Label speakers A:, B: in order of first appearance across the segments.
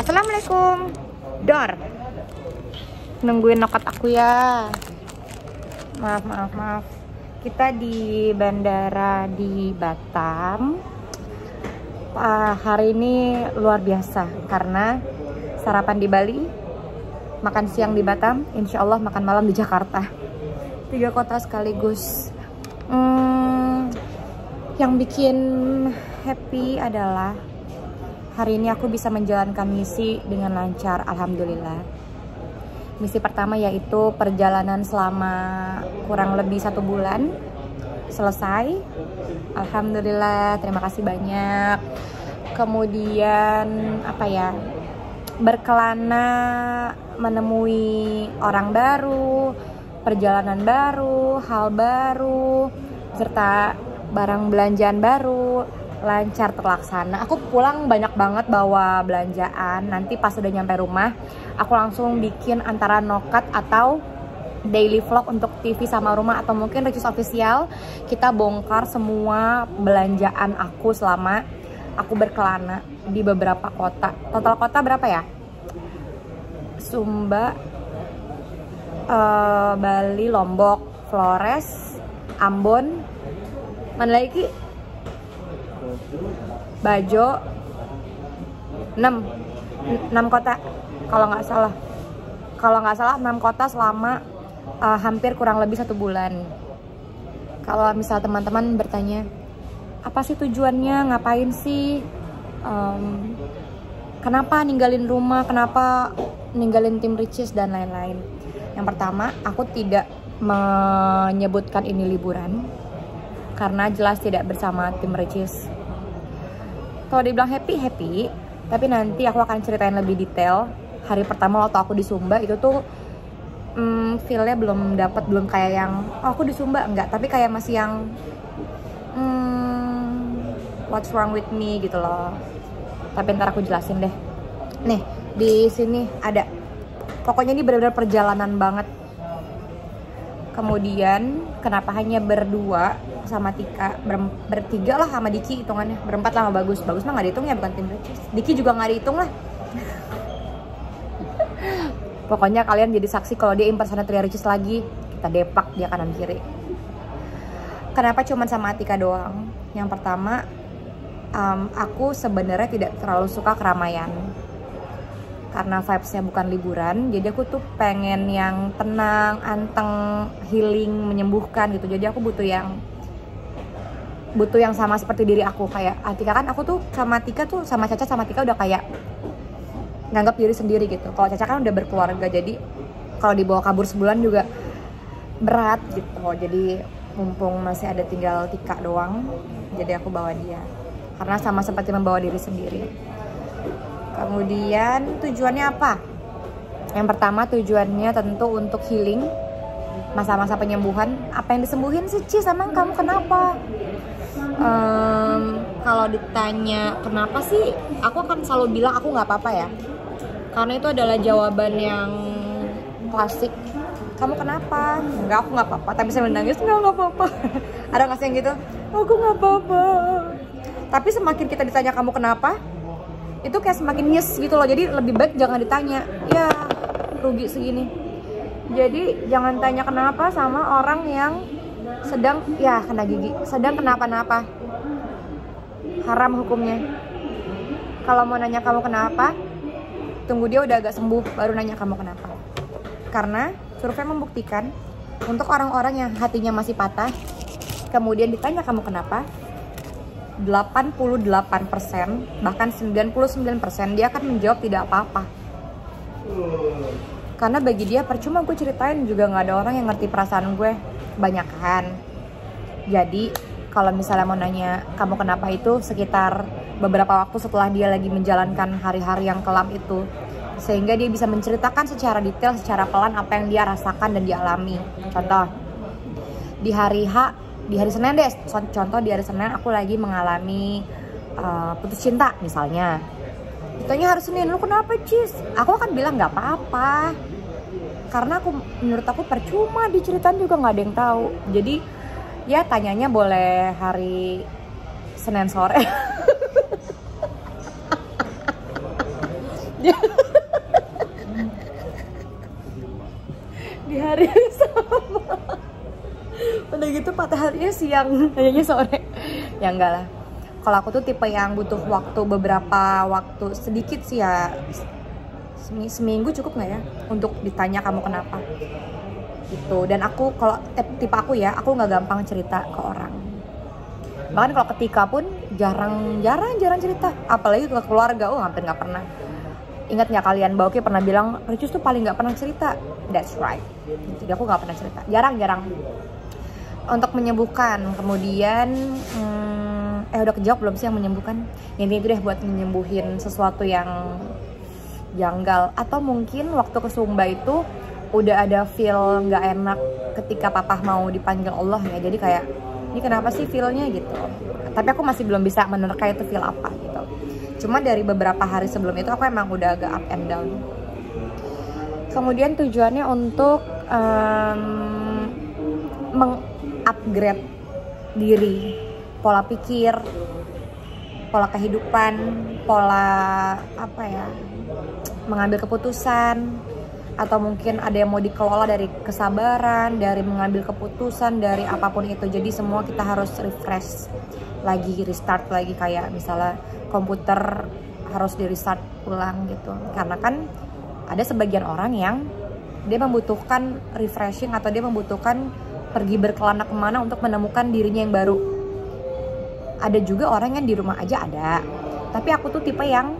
A: Assalamualaikum. Dor. Nungguin nokat aku ya. Maaf, maaf, maaf. Kita di bandara di Batam. Uh, hari ini luar biasa karena sarapan di Bali, makan siang di Batam, insya Allah makan malam di Jakarta. Tiga kota sekaligus. Hmm, yang bikin happy adalah hari ini aku bisa menjalankan misi dengan lancar, alhamdulillah. Misi pertama yaitu perjalanan selama kurang lebih satu bulan selesai. Alhamdulillah, terima kasih banyak. Kemudian apa ya? Berkelana menemui orang baru, perjalanan baru, hal baru, serta barang belanjaan baru lancar terlaksana. Aku pulang banyak banget bawa belanjaan. Nanti pas udah nyampe rumah, aku langsung bikin antara nokat atau daily vlog untuk TV sama rumah atau mungkin Ricis Official kita bongkar semua belanjaan aku selama aku berkelana di beberapa kota. Total kota berapa ya? Sumba, uh, Bali, Lombok, Flores, Ambon, mana lagi? Bajo 6 6 kota kalau nggak salah. Kalau nggak salah 6 kota selama uh, hampir kurang lebih satu bulan. Kalau misal teman-teman bertanya apa sih tujuannya? Ngapain sih? Um, kenapa ninggalin rumah? Kenapa ninggalin tim Riches dan lain-lain. Yang pertama aku tidak menyebutkan ini liburan karena jelas tidak bersama tim Riches kalau dibilang happy happy. Tapi nanti aku akan ceritain lebih detail. Hari pertama waktu aku di Sumba itu tuh hmm, feelnya belum dapat belum kayak yang oh aku di Sumba. Enggak tapi kayak masih yang hmm, what's wrong with me? gitu loh. Tapi ntar aku jelasin deh. Nih di sini ada. Pokoknya ini benar-benar perjalanan banget kemudian kenapa hanya berdua sama Tika? Ber, bertiga lah sama Diki hitungannya. Berempat lah sama Bagus. Bagus mah nggak dihitung ya bukan tim Ricis. Diki juga nggak dihitung lah. Pokoknya kalian jadi saksi kalau dia impersonator Ricis lagi. Kita depak dia kanan kiri. Kenapa cuman sama Tika doang? Yang pertama um, aku sebenarnya tidak terlalu suka keramaian karena vibesnya bukan liburan jadi aku tuh pengen yang tenang anteng healing menyembuhkan gitu. Jadi aku butuh yang butuh yang sama seperti diri aku. Kayak Atika kan aku tuh sama Tika tuh sama Caca sama Tika udah kayak nganggap diri sendiri gitu. Kalau Caca kan udah berkeluarga jadi kalau dibawa kabur sebulan juga berat gitu. Jadi mumpung masih ada tinggal Tika doang jadi aku bawa dia. Karena sama seperti membawa diri sendiri kemudian tujuannya apa? Yang pertama tujuannya tentu untuk healing masa-masa penyembuhan. Apa yang disembuhin sih Cis? Emang kamu kenapa? Um, kalau ditanya kenapa sih aku akan selalu bilang aku nggak apa-apa ya. Karena itu adalah jawaban yang klasik. Kamu kenapa? Nggak aku nggak apa-apa. Tapi saya menangis nggak nggak apa-apa. Ada nggak sih yang gitu? Aku nggak apa-apa. Tapi semakin kita ditanya kamu kenapa itu kayak semakin nyes gitu loh. Jadi lebih baik jangan ditanya ya rugi segini. Jadi jangan tanya kenapa sama orang yang sedang ya kena gigi sedang kenapa-napa haram hukumnya. Kalau mau nanya kamu kenapa tunggu dia udah agak sembuh baru nanya kamu kenapa. Karena survei membuktikan untuk orang-orang yang hatinya masih patah kemudian ditanya kamu kenapa 88% bahkan 99% dia akan menjawab tidak apa-apa. Karena bagi dia percuma gue ceritain juga nggak ada orang yang ngerti perasaan gue. Banyak kan jadi kalau misalnya mau nanya kamu kenapa itu sekitar beberapa waktu setelah dia lagi menjalankan hari-hari yang kelam itu sehingga dia bisa menceritakan secara detail secara pelan apa yang dia rasakan dan dialami. Contoh di hari H di hari Senin deh. Contoh di hari Senin aku lagi mengalami uh, putus cinta misalnya. Ditanya hari Senin lu kenapa Cis? Aku akan bilang nggak apa-apa. Karena aku menurut aku percuma diceritain juga nggak ada yang tahu. Jadi ya tanyanya boleh hari Senin sore. Di hari sama udah gitu patah hatinya siang hanya sore. Ya enggak lah. Kalau aku tuh tipe yang butuh waktu beberapa waktu sedikit sih ya seminggu cukup nggak ya untuk ditanya kamu kenapa. Gitu. Dan aku kalau tipe aku ya aku nggak gampang cerita ke orang. Bahkan kalau ketika pun jarang jarang jarang cerita. Apalagi ke keluarga oh hampir nggak pernah. Ingat nggak kalian Bauke pernah bilang Ricus tuh paling nggak pernah cerita. That's right. Jadi aku nggak pernah cerita. Jarang jarang untuk menyembuhkan. Kemudian hmm, eh udah kejawab belum sih yang menyembuhkan? Ini itu deh buat menyembuhin sesuatu yang janggal. Atau mungkin waktu ke Sumba itu udah ada feel nggak enak ketika papa mau dipanggil Allah ya. Jadi kayak ini kenapa sih feelnya? gitu. Tapi aku masih belum bisa menerka itu feel apa gitu. Cuma dari beberapa hari sebelum itu aku emang udah agak up and down. Kemudian tujuannya untuk um, mengupgrade diri pola pikir pola kehidupan pola apa ya mengambil keputusan atau mungkin ada yang mau dikelola dari kesabaran, dari mengambil keputusan, dari apa pun itu. Jadi semua kita harus refresh lagi, restart lagi kayak misalnya komputer harus di restart ulang gitu. Karena kan ada sebagian orang yang dia membutuhkan refreshing atau dia membutuhkan pergi berkelana ke mana untuk menemukan dirinya yang baru. Ada juga orang yang di rumah aja ada. Tapi aku tuh tipe yang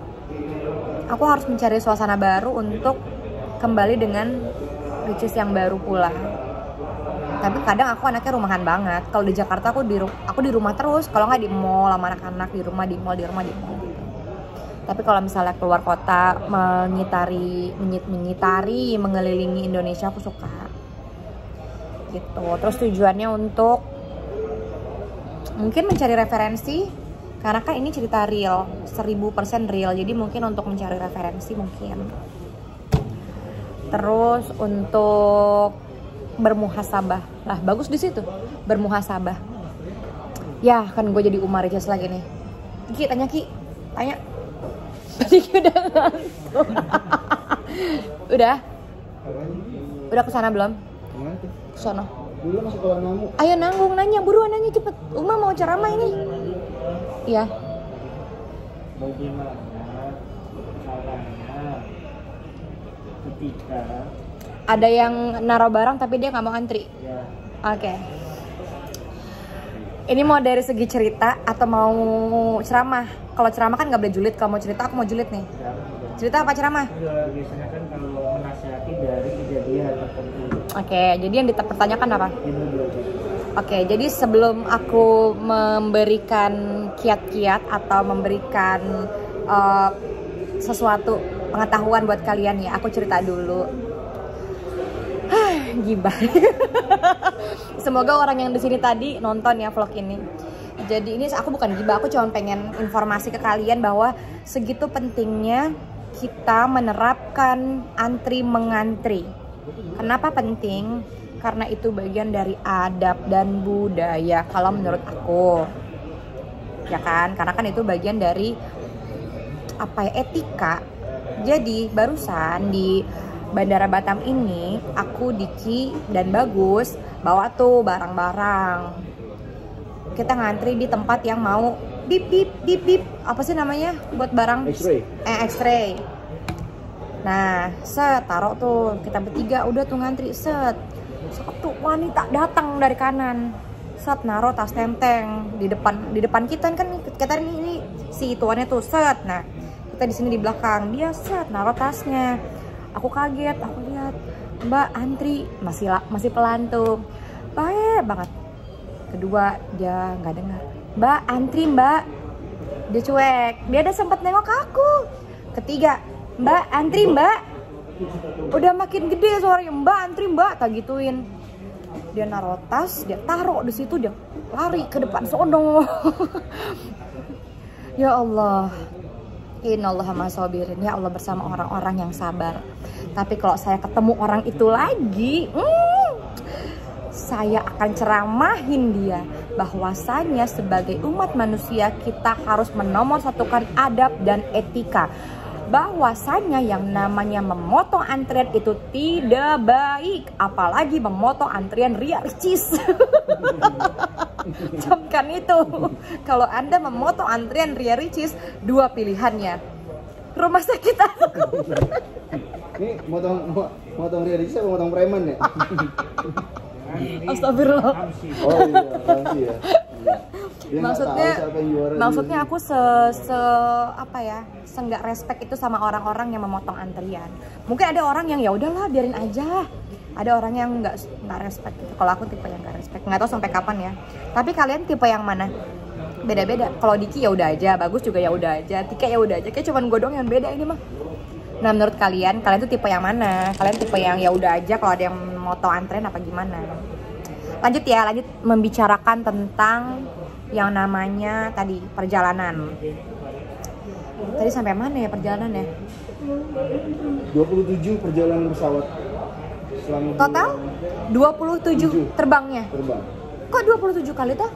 A: aku harus mencari suasana baru untuk kembali dengan ricis yang baru pula tapi kadang aku anaknya rumahan banget kalau di Jakarta aku di aku di rumah terus kalau nggak di mall sama anak-anak di rumah di mall di rumah di mall gitu tapi kalau misalnya keluar kota mengitari menyit menyitari mengelilingi Indonesia aku suka gitu. Terus tujuannya untuk mungkin mencari referensi karena kan ini cerita real 1000% real. Jadi mungkin untuk mencari referensi mungkin. Terus untuk bermuhasabah. Lah bagus di situ. Bermuhasabah. Ya kan gue jadi Umar Ijas lagi nih. Ki tanya Ki. Tanya. Tadi udah udah? Udah ke sana belum ayo nanggung nanya buruan nanya cepet Uma mau ceramah ini iya mau gimana ketika ada yang naruh barang tapi dia nggak mau antri. Ya. Oke. Okay. Ini mau dari segi cerita atau mau ceramah? Kalau ceramah kan nggak boleh julid. Kalau mau cerita aku mau julid nih. Ya, cerita apa ceramah? Ya, biasanya kan kalau menasihati dari kejadian tertentu. Oke, okay, jadi yang dipertanyakan apa? Oke, okay, jadi sebelum aku memberikan kiat-kiat atau memberikan uh, sesuatu pengetahuan buat kalian ya. Aku cerita dulu. Gibah. Semoga orang yang di sini tadi nonton ya vlog ini. Jadi ini aku bukan gibah, aku cuma pengen informasi ke kalian bahwa segitu pentingnya kita menerapkan antri mengantri. Kenapa penting? Karena itu bagian dari adab dan budaya kalau menurut aku. Ya kan? Karena kan itu bagian dari apa ya etika jadi barusan di Bandara Batam ini aku Diki dan Bagus bawa tuh barang-barang. Kita ngantri di tempat yang mau bip bip bip bip apa sih namanya buat barang X-ray. Eh X-ray. Nah, set taruh tuh. Kita bertiga udah tuh ngantri set. Satu wanita datang dari kanan. Set naruh tas tenteng di depan di depan kita kan kita ini, ini si tuannya tuh set. Nah, kita di sini di belakang. Dia set naruh tasnya. Aku kaget aku lihat mbak antri. Masih masih pelan tuh. Baik banget. Kedua dia nggak dengar. Mbak antri mbak. Dia cuek. Dia ada sempat nengok aku. Ketiga mbak antri mbak. Udah makin gede suaranya. Mbak antri mbak. Tak gituin. Dia naruh tas dia taruh di situ dia lari ke depan sono. Ya Allah. Innallaha masabirin. Ya Allah bersama orang-orang yang sabar. Tapi kalau saya ketemu orang itu lagi, hmm, saya akan ceramahin dia. Bahwasanya sebagai umat manusia kita harus menomor satukan adab dan etika. Bahwasanya yang namanya memotong antrian itu tidak baik. Apalagi memotong antrian ria ricis camkan itu. Kalau anda memotong antrian ria ricis dua pilihannya. Rumah sakit
B: Ini motong mo- motong Ria Ricis apa motong preman ya?
A: astagfirullah.
B: Oh iya, ya. Dia
A: maksudnya maksudnya aku se, se apa ya seenggak respect itu sama orang-orang yang memotong antrian. Mungkin ada orang yang ya udahlah biarin aja. Ada orang yang nggak nggak respect gitu. Kalau aku tipe yang nggak respect nggak tahu sampai kapan ya. Tapi kalian tipe yang mana? Beda-beda. Kalau Diki ya udah aja. Bagus juga ya udah aja. Tika ya udah aja. Kayak cuman gue doang yang beda ini mah. Nah menurut kalian kalian tuh tipe yang mana? Kalian tipe yang ya udah aja kalau ada yang motong antrian apa gimana? Lanjut ya lanjut membicarakan tentang yang namanya tadi perjalanan tadi sampai mana ya perjalanan ya
B: 27 perjalanan pesawat selama
A: total 27
B: Tujuh.
A: terbangnya
B: terbang.
A: kok 27 kali tuh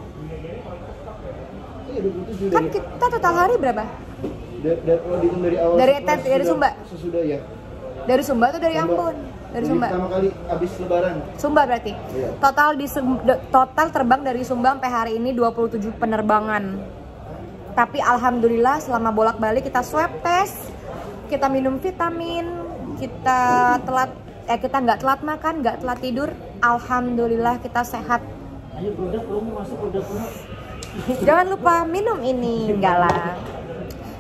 B: Iya 27
A: kan
B: dari
A: kita total hari berapa
B: dari, dari, dihitung dari awal
A: Dari Etet- dari
B: sesudah-
A: Sumba?
B: Sesudah ya.
A: dari Sumba atau dari
B: Sumba.
A: Ambon dari Sumba.
B: Pertama kali habis lebaran.
A: Sumba berarti?
B: Iya.
A: total di total terbang dari Sumba sampai hari ini 27 penerbangan. Tapi alhamdulillah selama bolak-balik kita swab test kita minum vitamin kita telat eh kita nggak telat makan nggak telat tidur alhamdulillah kita sehat. Jangan lupa minum ini enggak lah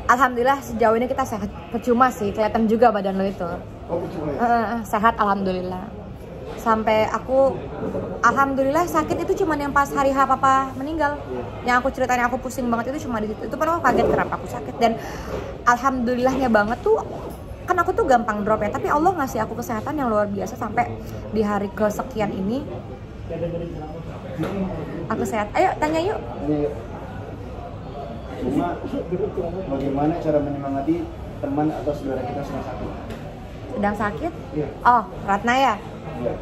A: alhamdulillah sejauh ini kita sehat. Percuma sih kelihatan juga badan lo itu
B: Oh,
A: sehat alhamdulillah. Sampai aku alhamdulillah sakit itu cuma yang pas hari H papa meninggal. Yang aku ceritain aku pusing banget itu cuma di situ. Itu pun aku kaget kenapa aku sakit. Dan alhamdulillahnya banget tuh kan aku tuh gampang drop ya. Tapi Allah ngasih aku kesehatan yang luar biasa sampai di hari kesekian ini. Aku sehat. Ayo tanya yuk.
B: Cuma bagaimana cara menyemangati teman atau saudara kita sedang sakit?
A: Sedang sakit
B: Iya.
A: oh Ratna ya
B: Iya.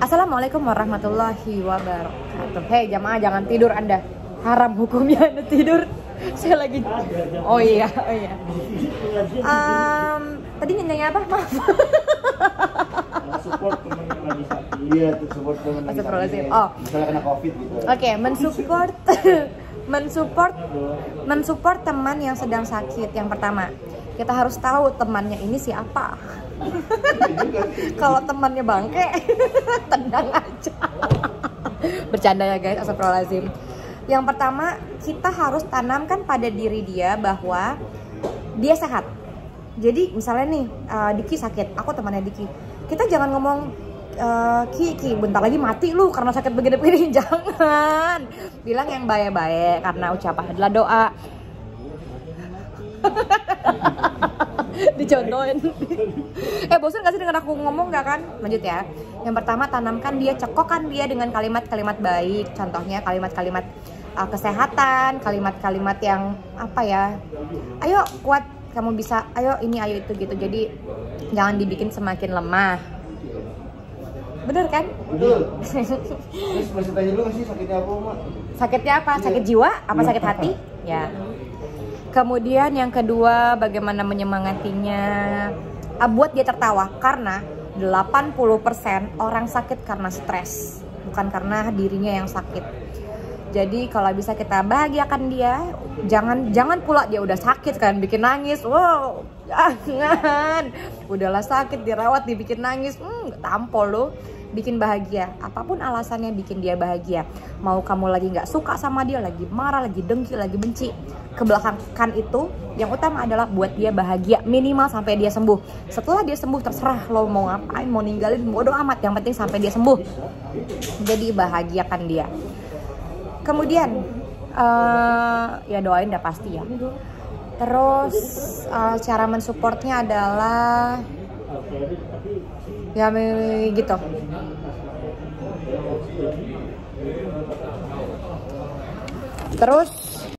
A: Assalamualaikum warahmatullahi wabarakatuh. Hei jamaah jangan tidur anda. Haram hukumnya anda tidur. Saya lagi. Oh iya, oh iya. Em, tadi nyanyi apa? Maaf.
B: Iya, support teman lagi
A: Astagfirullahaladzim.
B: sakit.
A: Oh.
B: Misalnya kena covid gitu.
A: Oke, mensupport mensupport mensupport teman yang sedang sakit. Yang pertama, kita harus tahu temannya ini siapa. Kalau temannya bangke, tendang aja. Bercanda ya guys, astagfirullahaladzim. Yang pertama, kita harus tanamkan pada diri dia bahwa dia sehat. Jadi misalnya nih, uh, Diki sakit, aku temannya Diki. Kita jangan ngomong eh, Ki, Ki, bentar lagi mati lu karena sakit begini-begini. Jangan. Bilang yang baik-baik karena ucapan adalah doa. dicontohin. Eh bosan gak sih dengan aku ngomong gak kan? Lanjut ya. Yang pertama tanamkan dia cekokkan dia dengan kalimat-kalimat baik. Contohnya kalimat-kalimat uh, kesehatan kalimat-kalimat yang apa ya ayo kuat kamu bisa ayo ini ayo itu gitu. Jadi jangan dibikin semakin lemah. Bener kan?
B: Betul. Terus masih tanya dulu sih sakitnya apa, Mak?
A: sakitnya apa? Sakit jiwa? Apa sakit hati? Ya kemudian yang kedua bagaimana menyemangatinya Ah, buat dia tertawa karena 80% orang sakit karena stres bukan karena dirinya yang sakit. Jadi kalau bisa kita bahagiakan dia jangan jangan pula dia udah sakit kan bikin nangis. Wow jangan. Udahlah sakit dirawat dibikin nangis. Hmm tampol lo bikin bahagia. Apa pun alasannya bikin dia bahagia. Mau kamu lagi nggak suka sama dia lagi marah lagi dengki lagi benci kebelakangkan itu yang utama adalah buat dia bahagia. Minimal sampai dia sembuh. Setelah dia sembuh terserah lo mau ngapain mau ninggalin bodoh amat. Yang penting sampai dia sembuh. Jadi bahagiakan dia. Kemudian eh, ya doain udah pasti ya. Terus eh, cara mensupportnya adalah ya gitu terus